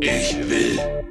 Ich will.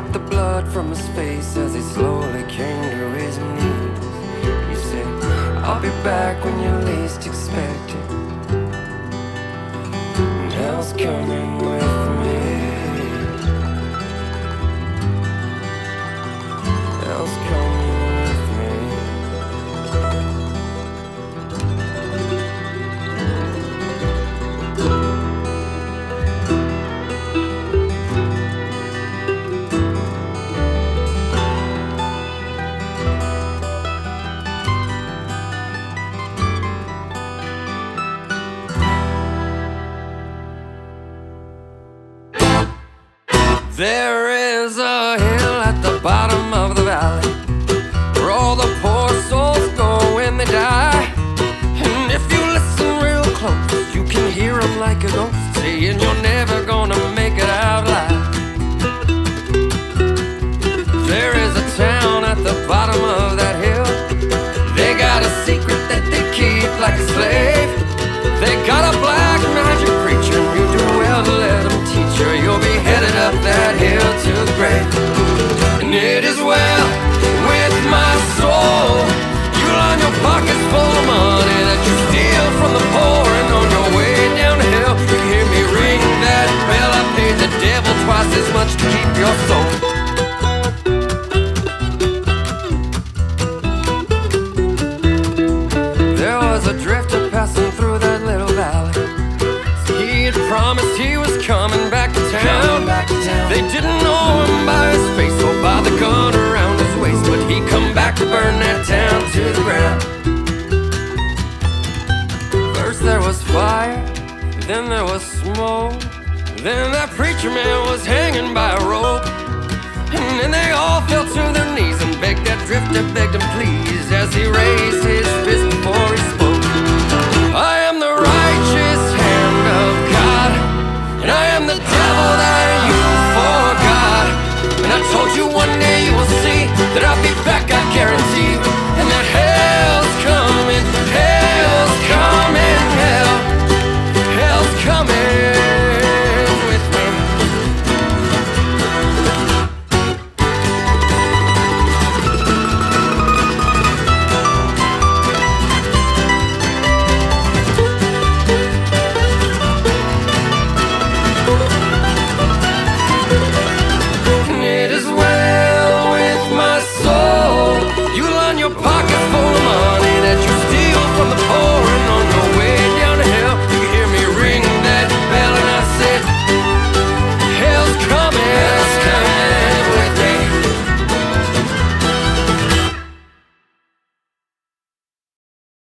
wiped the blood from his face as he slowly came begged him please as he raised his